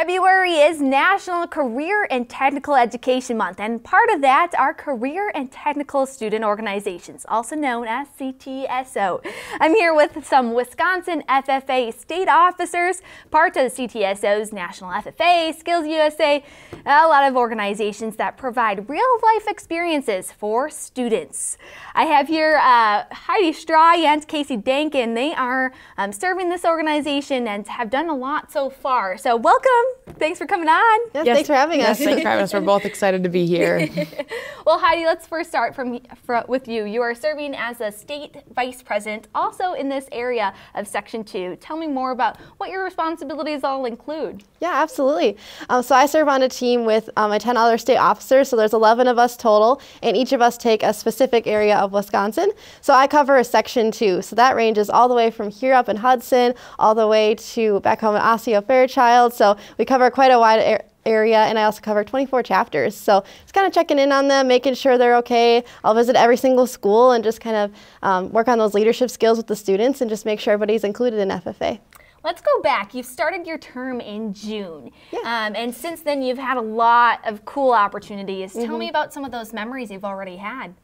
February is National Career and Technical Education Month, and part of that are Career and Technical Student Organizations, also known as CTSO. I'm here with some Wisconsin FFA state officers, part of the CTSO's National FFA, Skills USA, a lot of organizations that provide real life experiences for students. I have here uh, Heidi Strey and Casey Dankin. They are um, serving this organization and have done a lot so far. So, welcome. Thanks for coming on. Yes, yes, thanks for having yes, us. thanks for having us. We're both excited to be here. well, Heidi, let's first start from for, with you. You are serving as a state vice president, also in this area of Section 2. Tell me more about what your responsibilities all include. Yeah, absolutely. Um, so I serve on a team with um, my 10 other state officers, so there's 11 of us total, and each of us take a specific area of Wisconsin. So I cover a Section 2, so that ranges all the way from here up in Hudson, all the way to back home in Osseo Fairchild. So we cover quite a wide area and I also cover 24 chapters. So just kind of checking in on them, making sure they're okay. I'll visit every single school and just kind of um, work on those leadership skills with the students and just make sure everybody's included in FFA. Let's go back. You've started your term in June. Yeah. Um, and since then, you've had a lot of cool opportunities. Mm -hmm. Tell me mm-hmm. about some of those memories you've already had.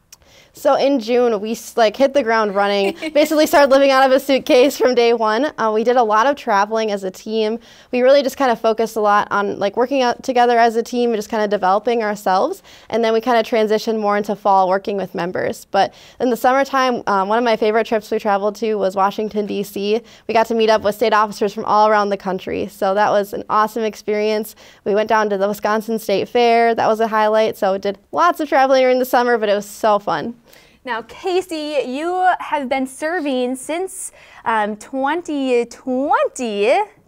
So in June, we like hit the ground running. Basically, started living out of a suitcase from day one. Uh, we did a lot of traveling as a team. We really just kind of focused a lot on like working out together as a team and just kind of developing ourselves. And then we kind of transitioned more into fall, working with members. But in the summertime, um, one of my favorite trips we traveled to was Washington D.C. We got to meet up with state officers from all around the country. So that was an awesome experience. We went down to the Wisconsin State Fair. That was a highlight. So we did lots of traveling during the summer, but it was so fun. Now, Casey, you have been serving since um, 2020.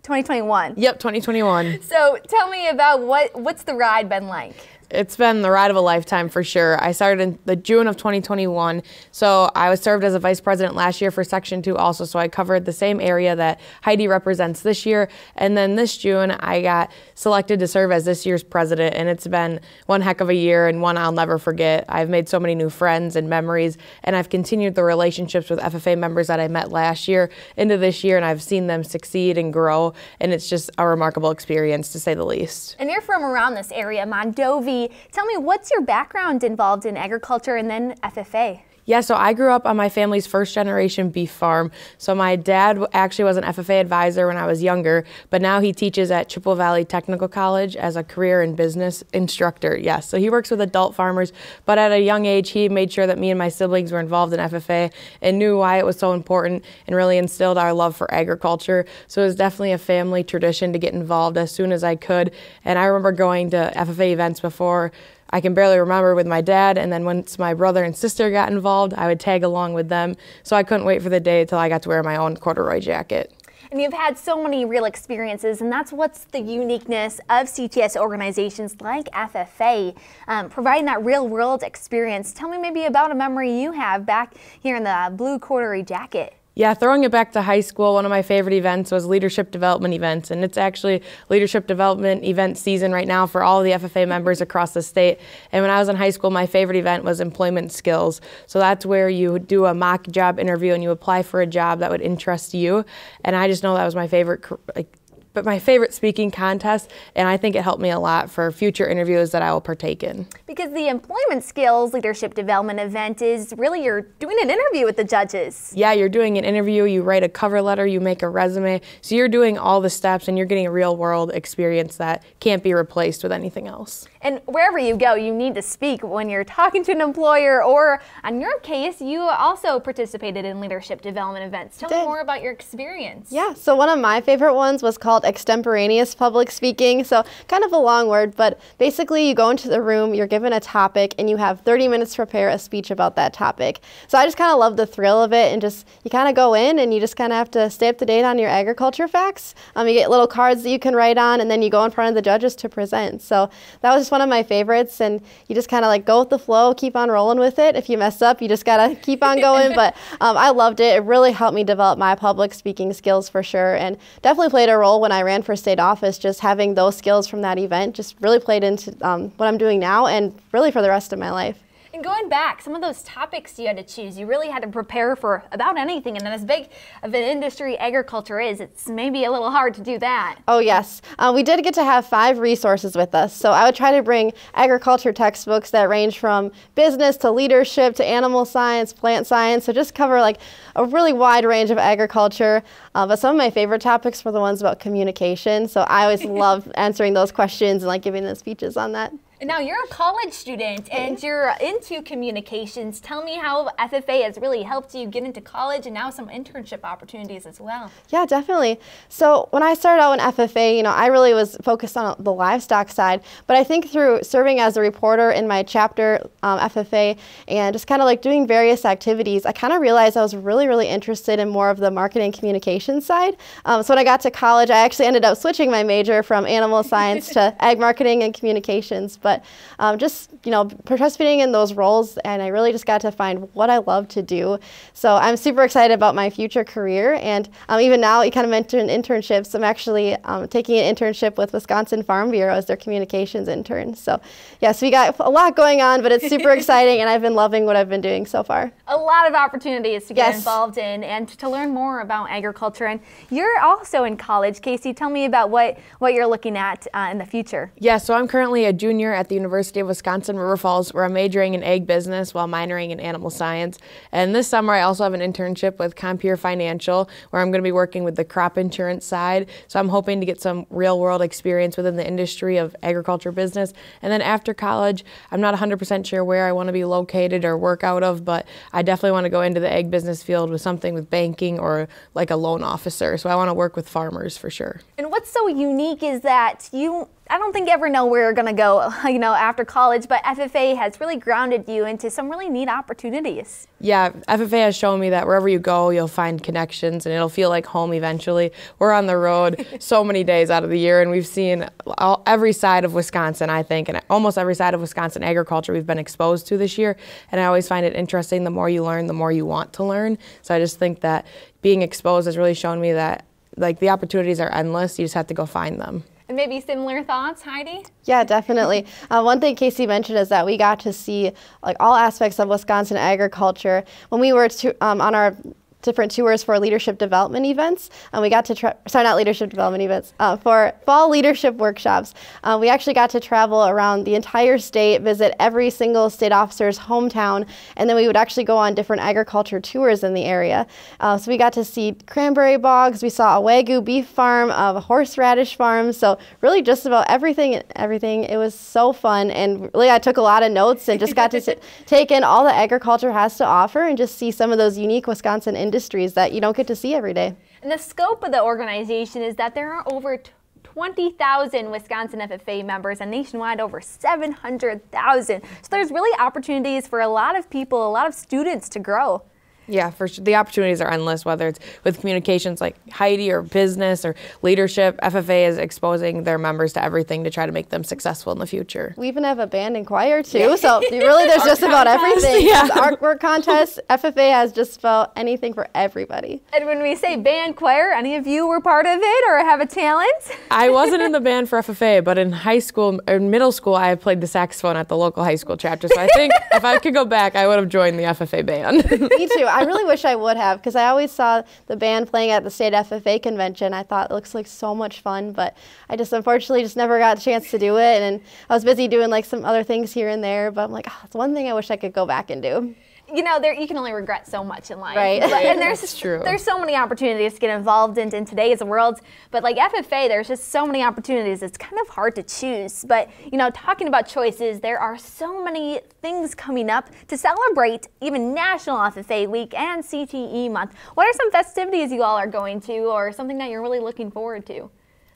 2021. Yep, 2021. So tell me about what what's the ride been like? It's been the ride of a lifetime for sure. I started in the June of 2021, so I was served as a vice president last year for Section 2 also, so I covered the same area that Heidi represents this year. And then this June, I got selected to serve as this year's president, and it's been one heck of a year and one I'll never forget. I've made so many new friends and memories, and I've continued the relationships with FFA members that I met last year into this year, and I've seen them succeed and grow, and it's just a remarkable experience to say the least. And you're from around this area, Mondovi. Tell me, what's your background involved in agriculture and then FFA? Yeah, so I grew up on my family's first generation beef farm. So my dad actually was an FFA advisor when I was younger, but now he teaches at Chippewa Valley Technical College as a career and business instructor. Yes, so he works with adult farmers, but at a young age, he made sure that me and my siblings were involved in FFA and knew why it was so important and really instilled our love for agriculture. So it was definitely a family tradition to get involved as soon as I could. And I remember going to FFA events before I can barely remember with my dad. And then once my brother and sister got involved, I would tag along with them. So I couldn't wait for the day until I got to wear my own corduroy jacket. And you've had so many real experiences, and that's what's the uniqueness of CTS organizations like FFA, um, providing that real world experience. Tell me maybe about a memory you have back here in the blue corduroy jacket. Yeah, throwing it back to high school, one of my favorite events was leadership development events. And it's actually leadership development event season right now for all the FFA members across the state. And when I was in high school, my favorite event was employment skills. So that's where you do a mock job interview and you apply for a job that would interest you. And I just know that was my favorite like, but my favorite speaking contest, and I think it helped me a lot for future interviews that I will partake in. Because the employment skills leadership development event is really you're doing an interview with the judges. Yeah, you're doing an interview, you write a cover letter, you make a resume. So you're doing all the steps and you're getting a real world experience that can't be replaced with anything else. And wherever you go, you need to speak when you're talking to an employer, or in your case, you also participated in leadership development events. Tell me more about your experience. Yeah, so one of my favorite ones was called extemporaneous public speaking. So, kind of a long word, but basically, you go into the room, you're given a topic, and you have 30 minutes to prepare a speech about that topic. So, I just kind of love the thrill of it, and just you kind of go in and you just kind of have to stay up to date on your agriculture facts. Um, you get little cards that you can write on, and then you go in front of the judges to present. So, that was just one of my favorites, and you just kind of like go with the flow, keep on rolling with it. If you mess up, you just gotta keep on going. but um, I loved it. It really helped me develop my public speaking skills for sure, and definitely played a role when I ran for state office. Just having those skills from that event just really played into um, what I'm doing now, and really for the rest of my life. And going back, some of those topics you had to choose, you really had to prepare for about anything. And then as big of an industry agriculture is, it's maybe a little hard to do that. Oh, yes. Uh, we did get to have five resources with us. So I would try to bring agriculture textbooks that range from business to leadership to animal science, plant science. So just cover like a really wide range of agriculture. Uh, but some of my favorite topics were the ones about communication. So I always love answering those questions and like giving the speeches on that. Now you're a college student and you're into communications. Tell me how FFA has really helped you get into college and now some internship opportunities as well. Yeah, definitely. So when I started out in FFA, you know, I really was focused on the livestock side, but I think through serving as a reporter in my chapter um, FFA and just kind of like doing various activities, I kind of realized I was really, really interested in more of the marketing communication side. Um, so when I got to college, I actually ended up switching my major from animal science to ag marketing and communications. But but um, just you know participating in those roles, and I really just got to find what I love to do. So I'm super excited about my future career, and um, even now you kind of mentioned internships. I'm actually um, taking an internship with Wisconsin Farm Bureau as their communications intern. So yes, we got a lot going on, but it's super exciting, and I've been loving what I've been doing so far. A lot of opportunities to get yes. involved in and to learn more about agriculture. And you're also in college, Casey. Tell me about what what you're looking at uh, in the future. Yeah, so I'm currently a junior at the University of Wisconsin River Falls, where I'm majoring in ag business while minoring in animal science. And this summer, I also have an internship with Compeer Financial, where I'm going to be working with the crop insurance side. So I'm hoping to get some real world experience within the industry of agriculture business. And then after college, I'm not 100% sure where I want to be located or work out of, but I definitely want to go into the ag business field with something with banking or like a loan officer. So I want to work with farmers for sure. And what's so unique is that you I don't think you ever know where you're going to go, you know, after college, but FFA has really grounded you into some really neat opportunities. Yeah, FFA has shown me that wherever you go, you'll find connections and it'll feel like home eventually. We're on the road so many days out of the year and we've seen all, every side of Wisconsin, I think, and almost every side of Wisconsin agriculture we've been exposed to this year. And I always find it interesting. The more you learn, the more you want to learn. So I just think that being exposed has really shown me that like the opportunities are endless. You just have to go find them. And maybe similar thoughts, Heidi? Yeah, definitely. Uh, one thing Casey mentioned is that we got to see like all aspects of Wisconsin agriculture when we were to, um, on our different tours for leadership development events. And we got to, tra- sorry, not leadership development events, uh, for fall leadership workshops. Uh, we actually got to travel around the entire state, visit every single state officer's hometown, and then we would actually go on different agriculture tours in the area. Uh, so we got to see cranberry bogs, we saw a Wagyu beef farm, a horseradish farm. So really just about everything, everything. It was so fun. And really I took a lot of notes and just got to take in all that agriculture has to offer and just see some of those unique Wisconsin industries that you don't get to see every day. And the scope of the organization is that there are over 20,000 Wisconsin FFA members and nationwide over 700,000. So there's really opportunities for a lot of people, a lot of students to grow. Yeah, for sure. The opportunities are endless, whether it's with communications like Heidi or business or leadership. FFA is exposing their members to everything to try to make them successful in the future. We even have a band and choir too, so really there's just about everything. Yeah. Artwork contest, FFA has just about anything for everybody. And when we say band choir, any of you were part of it or have a talent? I wasn't in the band for FFA, but in high school or middle school, I played the saxophone at the local high school chapter. So I think if I could go back, I would have joined the FFA band. Me too. I really wish I would have because I always saw the band playing at the state FFA convention. I thought it looks like so much fun, but I just unfortunately just never got a chance to do it. And I was busy doing like some other things here and there, but I'm like, oh, it's one thing I wish I could go back and do you know, there you can only regret so much in life. Right. And there's true. there's so many opportunities to get involved in, in today's world. But like FFA, there's just so many opportunities. It's kind of hard to choose. But you know, talking about choices, there are so many things coming up to celebrate even National FFA Week and CTE Month. What are some festivities you all are going to, or something that you're really looking forward to?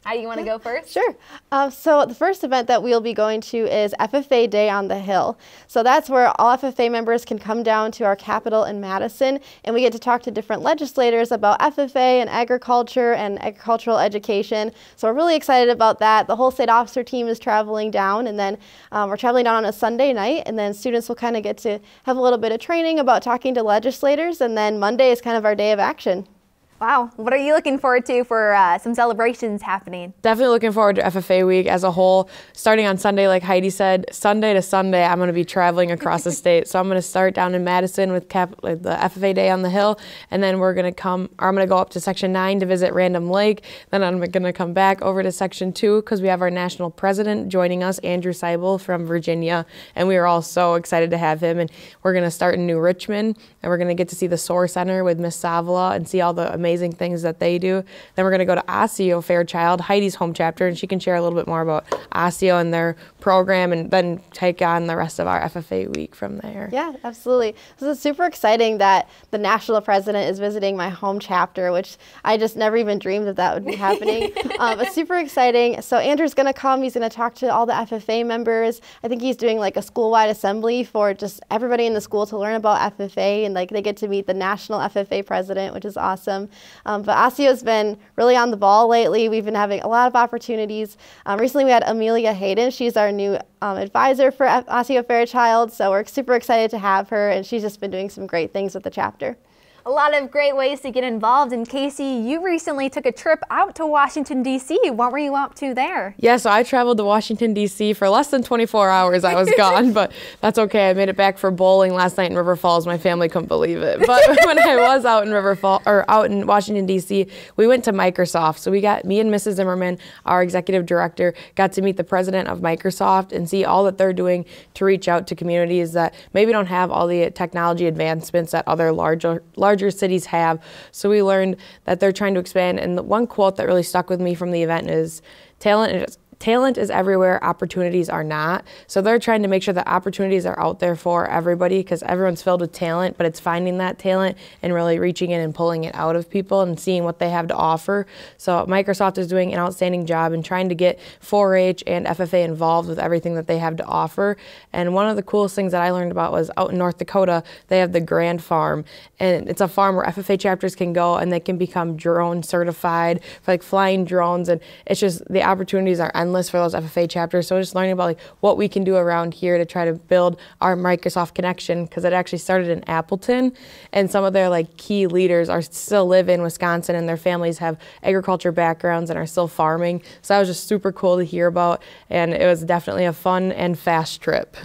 How you want to go first? Sure. Uh, so the first event that we'll be going to is FFA Day on the Hill. So that's where all FFA members can come down to our capital in Madison, and we get to talk to different legislators about FFA and agriculture and agricultural education. So we're really excited about that. The whole state officer team is traveling down, and then um, we're traveling down on a Sunday night, and then students will kind of get to have a little bit of training about talking to legislators, and then Monday is kind of our day of action. Wow. What are you looking forward to for uh, some celebrations happening? Definitely looking forward to FFA week as a whole. Starting on Sunday, like Heidi said, Sunday to Sunday, I'm going to be traveling across the state. So I'm going to start down in Madison with Cap- the FFA Day on the Hill, and then we're going to come, or I'm going to go up to Section 9 to visit Random Lake. Then I'm going to come back over to Section 2 because we have our national president joining us, Andrew Seibel from Virginia, and we are all so excited to have him. And we're going to start in New Richmond, and we're going to get to see the SOAR Center with Miss Savala and see all the amazing amazing things that they do. Then we're going to go to Osseo Fairchild, Heidi's home chapter, and she can share a little bit more about Osseo and their program and then take on the rest of our FFA week from there. Yeah, absolutely. This is super exciting that the national president is visiting my home chapter, which I just never even dreamed that that would be happening. um, but super exciting. So Andrew's going to come. He's going to talk to all the FFA members. I think he's doing like a school-wide assembly for just everybody in the school to learn about FFA and like they get to meet the national FFA president, which is awesome. Um, but Osseo's been really on the ball lately. We've been having a lot of opportunities. Um, recently, we had Amelia Hayden. She's our new um, advisor for Osseo Fairchild, so we're super excited to have her, and she's just been doing some great things with the chapter a lot of great ways to get involved. And Casey, you recently took a trip out to Washington, D.C. What were you up to there? Yeah, so I traveled to Washington, D.C. for less than 24 hours. I was gone, but that's okay. I made it back for bowling last night in River Falls. My family couldn't believe it. But when I was out in River Falls or out in Washington, D.C., we went to Microsoft. So we got me and Mrs. Zimmerman, our executive director, got to meet the president of Microsoft and see all that they're doing to reach out to communities that maybe don't have all the technology advancements that other larger, larger larger cities have. So we learned that they're trying to expand. And the one quote that really stuck with me from the event is talent talent is everywhere, opportunities are not. So they're trying to make sure that opportunities are out there for everybody because everyone's filled with talent, but it's finding that talent and really reaching in and pulling it out of people and seeing what they have to offer. So Microsoft is doing an outstanding job in trying to get 4-H and FFA involved with everything that they have to offer. And one of the coolest things that I learned about was out in North Dakota, they have the Grand Farm, and it's a farm where FFA chapters can go and they can become drone certified for like flying drones, and it's just the opportunities are endless endless for those FFA chapters. So just learning about like what we can do around here to try to build our Microsoft connection because it actually started in Appleton, and some of their like key leaders are still live in Wisconsin and their families have agriculture backgrounds and are still farming. So that was just super cool to hear about, and it was definitely a fun and fast trip.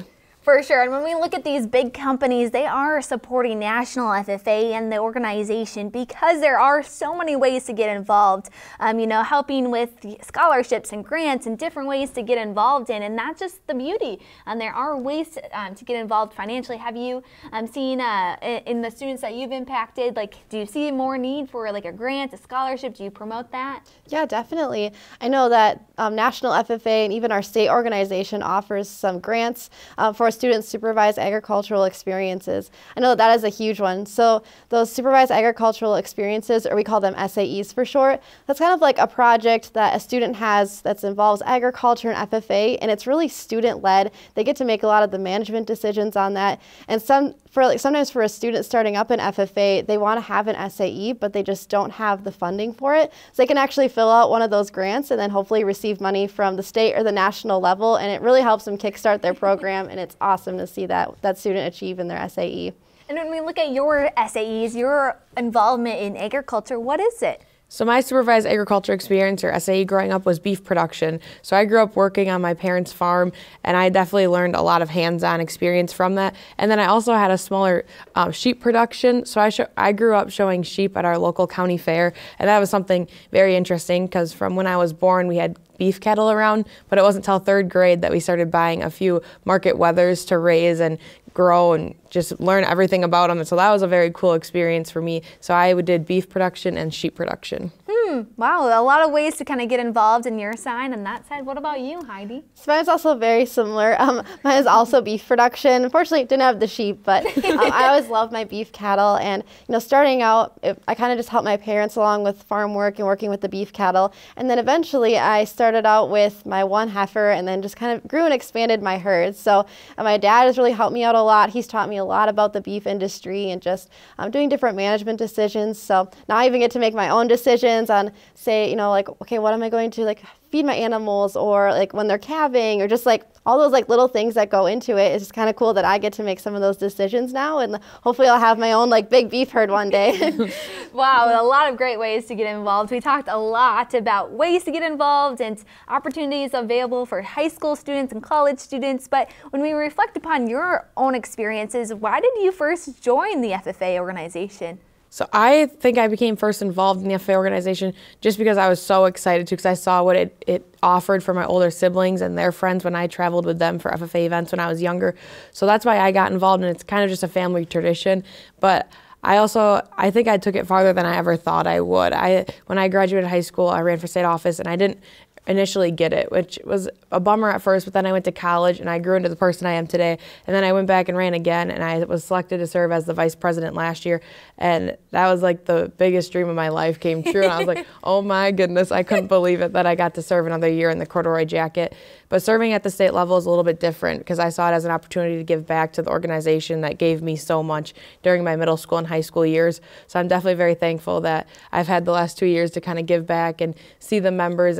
For sure. And when we look at these big companies, they are supporting National FFA and the organization because there are so many ways to get involved. Um, you know, helping with scholarships and grants and different ways to get involved in. And that's just the beauty. And um, there are ways to, um, to get involved financially. Have you um, seen uh, in the students that you've impacted, like, do you see more need for like a grant, a scholarship? Do you promote that? Yeah, definitely. I know that um, National FFA and even our state organization offers some grants uh, for students supervise agricultural experiences. I know that, that is a huge one. So those supervised agricultural experiences, or we call them SAEs for short, that's kind of like a project that a student has that involves agriculture and FFA, and it's really student-led. They get to make a lot of the management decisions on that. And some for like sometimes for a student starting up in FFA, they want to have an SAE, but they just don't have the funding for it. So they can actually fill out one of those grants and then hopefully receive money from the state or the national level, and it really helps them kickstart their program. And it's awesome to see that that student achieve in their SAE. And when we look at your SAEs, your involvement in agriculture, what is it? So my supervised agriculture experience or SAE growing up was beef production. So I grew up working on my parents' farm and I definitely learned a lot of hands-on experience from that. And then I also had a smaller um, sheep production. So I, I grew up showing sheep at our local county fair and that was something very interesting because from when I was born we had beef cattle around, but it wasn't until third grade that we started buying a few market wethers to raise and grow and just learn everything about them. And so that was a very cool experience for me. So I did beef production and sheep production. Hmm, wow, a lot of ways to kind of get involved in your side and that side. What about you, Heidi? So mine is also very similar. Um, mine is also beef production. Unfortunately, didn't have the sheep, but um, I always loved my beef cattle. And you know, starting out, it, I kind of just helped my parents along with farm work and working with the beef cattle. And then eventually, I started out with my one heifer, and then just kind of grew and expanded my herd. So uh, my dad has really helped me out a lot. He's taught me a lot about the beef industry and just um, doing different management decisions. So now I even get to make my own decisions on say, you know, like, okay, what am I going to like feed my animals or like when they're calving or just like all those like little things that go into it. It's just kind of cool that I get to make some of those decisions now and hopefully I'll have my own like big beef herd one day. wow, a lot of great ways to get involved. We talked a lot about ways to get involved and opportunities available for high school students and college students, but when we reflect upon your own experiences, why did you first join the FFA organization? So I think I became first involved in the FFA organization just because I was so excited to because I saw what it, it offered for my older siblings and their friends when I traveled with them for FFA events when I was younger. So that's why I got involved and it's kind of just a family tradition. But I also I think I took it farther than I ever thought I would. I when I graduated high school, I ran for state office and I didn't initially get it, which was a bummer at first, but then I went to college and I grew into the person I am today. And then I went back and ran again and I was selected to serve as the vice president last year. And that was like the biggest dream of my life came true. And I was like, oh my goodness, I couldn't believe it that I got to serve another year in the corduroy jacket. But serving at the state level is a little bit different because I saw it as an opportunity to give back to the organization that gave me so much during my middle school and high school years. So I'm definitely very thankful that I've had the last two years to kind of give back and see the members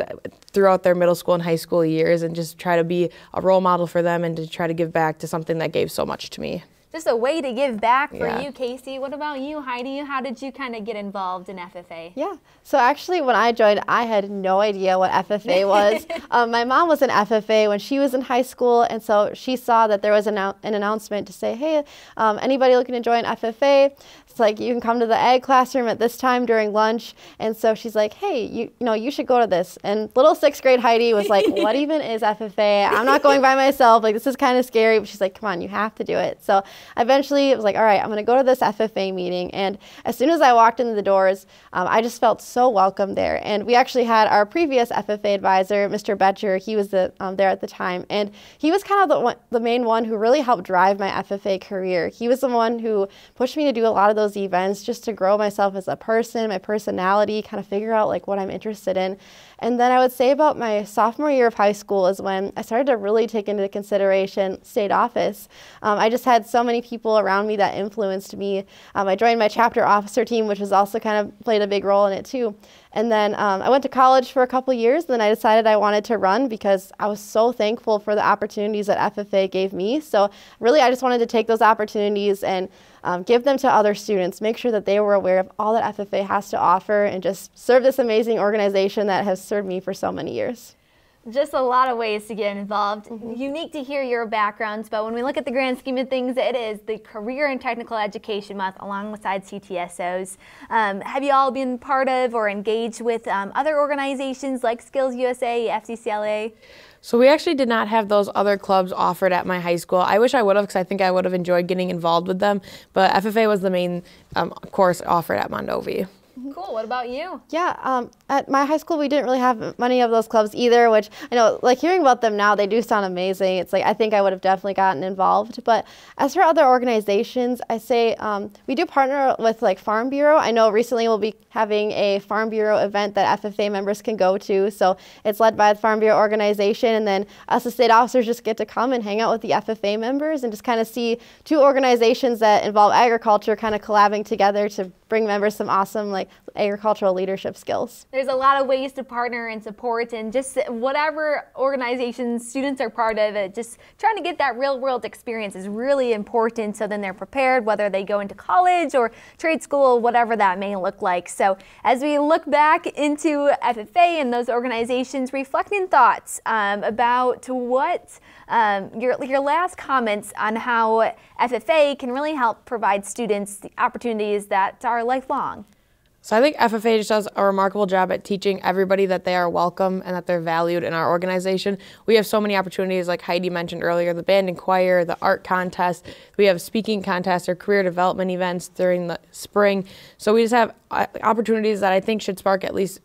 throughout their middle school and high school years and just try to be a role model for them and to try to give back to something that gave so much to me. Just a way to give back for yeah. you, Casey. What about you, Heidi? How did you kind of get involved in FFA? Yeah. So actually, when I joined, I had no idea what FFA was. um, my mom was in FFA when she was in high school, and so she saw that there was an, an announcement to say, "Hey, um, anybody looking to join FFA?" Like you can come to the ag classroom at this time during lunch. And so she's like, hey, you, you know, you should go to this. And little sixth grade Heidi was like, what even is FFA? I'm not going by myself. Like, this is kind of scary. But she's like, come on, you have to do it. So eventually it was like, all right, I'm going to go to this FFA meeting. And as soon as I walked into the doors, um, I just felt so welcome there. And we actually had our previous FFA advisor, Mr. Betcher, he was the, um, there at the time. And he was kind of the, one, the main one who really helped drive my FFA career. He was the one who pushed me to do a lot of those those events just to grow myself as a person, my personality, kind of figure out like what I'm interested in. And then I would say about my sophomore year of high school is when I started to really take into consideration state office. Um, I just had so many people around me that influenced me. Um, I joined my chapter officer team, which has also kind of played a big role in it too. And then um, I went to college for a couple years. Then I decided I wanted to run because I was so thankful for the opportunities that FFA gave me. So really, I just wanted to take those opportunities and um, give them to other students, make sure that they were aware of all that FFA has to offer, and just serve this amazing organization that has served me for so many years just a lot of ways to get involved. Mm -hmm. Unique to hear your backgrounds, but when we look at the grand scheme of things, it is the Career and Technical Education Month alongside CTSOs. Um, have you all been part of or engaged with um, other organizations like Skills USA, FCCLA? So we actually did not have those other clubs offered at my high school. I wish I would have because I think I would have enjoyed getting involved with them, but FFA was the main um, course offered at Mondovi. Cool. What about you? Yeah, um, at my high school, we didn't really have many of those clubs either, which I know, like hearing about them now, they do sound amazing. It's like I think I would have definitely gotten involved. But as for other organizations, I say um, we do partner with like Farm Bureau. I know recently we'll be having a Farm Bureau event that FFA members can go to. So it's led by the Farm Bureau organization, and then us as state officers just get to come and hang out with the FFA members and just kind of see two organizations that involve agriculture kind of collabing together to bring members some awesome like agricultural leadership skills. There's a lot of ways to partner and support and just whatever organizations students are part of it, just trying to get that real world experience is really important so then they're prepared whether they go into college or trade school, whatever that may look like. So as we look back into FFA and those organizations, reflecting thoughts um, about what um, your, your last comments on how FFA can really help provide students the opportunities that are lifelong. So I think FFA just does a remarkable job at teaching everybody that they are welcome and that they're valued in our organization. We have so many opportunities, like Heidi mentioned earlier, the band and choir, the art contest. We have speaking contests or career development events during the spring. So we just have uh, opportunities that I think should spark at least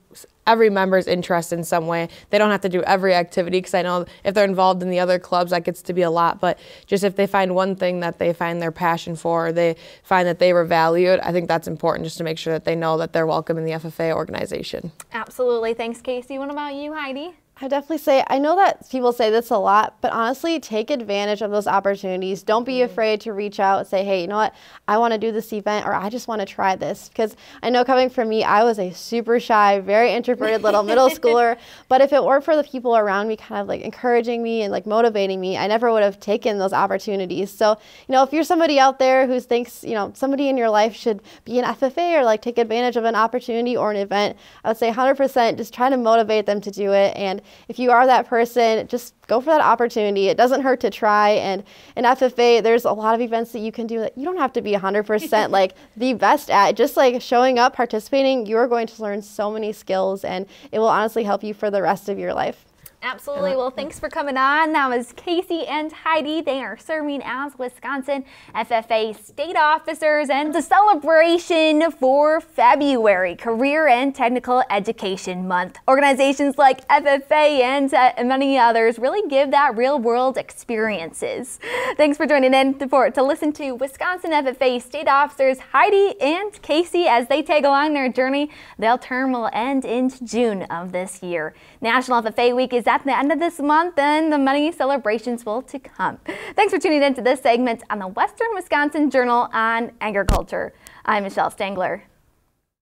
every member's interest in some way. They don't have to do every activity because I know if they're involved in the other clubs, that gets to be a lot. But just if they find one thing that they find their passion for, they find that they were valued, I think that's important just to make sure that they know that they're welcome in the FFA organization. Absolutely. Thanks, Casey. What about you, Heidi? I definitely say, I know that people say this a lot, but honestly, take advantage of those opportunities. Don't be mm-hmm. afraid to reach out and say, hey, you know what, I want to do this event or I just want to try this. Because I know coming from me, I was a super shy, very introverted little middle schooler. But if it weren't for the people around me kind of like encouraging me and like motivating me, I never would have taken those opportunities. So, you know, if you're somebody out there who thinks, you know, somebody in your life should be an FFA or like take advantage of an opportunity or an event, I would say 100% just try to motivate them to do it. And if you are that person, just go for that opportunity. It doesn't hurt to try. And in FFA, there's a lot of events that you can do that you don't have to be 100% like the best at. Just like showing up, participating, you're going to learn so many skills and it will honestly help you for the rest of your life. Absolutely. Well, thanks for coming on. That was Casey and Heidi. They are serving as Wisconsin FFA state officers and the celebration for February, Career and Technical Education Month. Organizations like FFA and uh, many others really give that real world experiences. Thanks for joining in for, to listen to Wisconsin FFA state officers Heidi and Casey as they take along their journey. Their term will end in June of this year. National FFA Week is at the end of this month and the many celebrations will to come. Thanks for tuning in to this segment on the Western Wisconsin Journal on Agriculture. I'm Michelle Stangler.